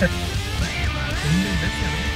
全然ですね